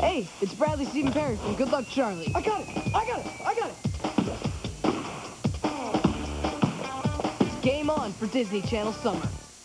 Hey, it's Bradley Steven Perry from Good Luck Charlie. I got it! I got it! I got it! It's game on for Disney Channel Summer.